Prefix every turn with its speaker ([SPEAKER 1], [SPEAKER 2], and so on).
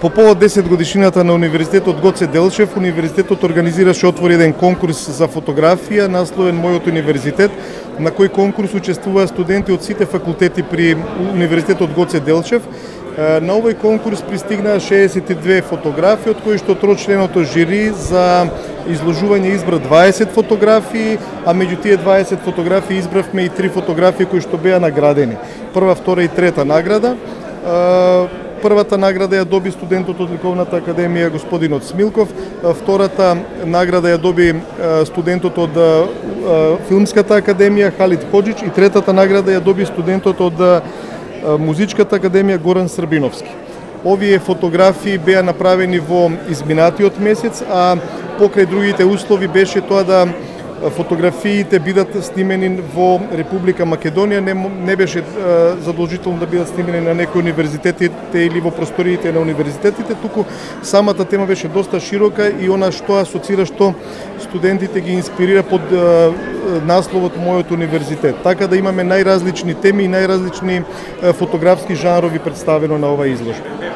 [SPEAKER 1] По повод 10 годишнината на Универзитетот Гоце Делчев, Универзитетот организираше отвори еден конкурс за фотографија, насловен Мојот универзитет, на кој конкурс учествуваа студенти од сите факултети при Универзитетот Гоце Делчев. На овој конкурс пристигнаа 62 фотографии, од кои што трочленото жири за изложување избра 20 фотографии, а меѓу тие 20 фотографии избравме и три фотографии кои што беа наградени. Прва, втора и трета награда Првата награда ја доби студентот од Ликовната академија господинот Смилков, втората награда ја доби студентот од Филмската академија Халид Ходжич и третата награда ја доби студентот од Музичката академија Горан Србиновски. Овие фотографии беа направени во изминатиот месец, а покрај другите услови беше тоа да фотографиите бидат снимени во Република Македонија, не, не беше задолжително да бидат снимени на некои универзитетите или во просториите на универзитетите, туку самата тема беше доста широка и она што асоцира што студентите ги инспирира под насловот Мојот универзитет. Така да имаме најразлични теми и најразлични фотографски жанрови представено на оваа изложба.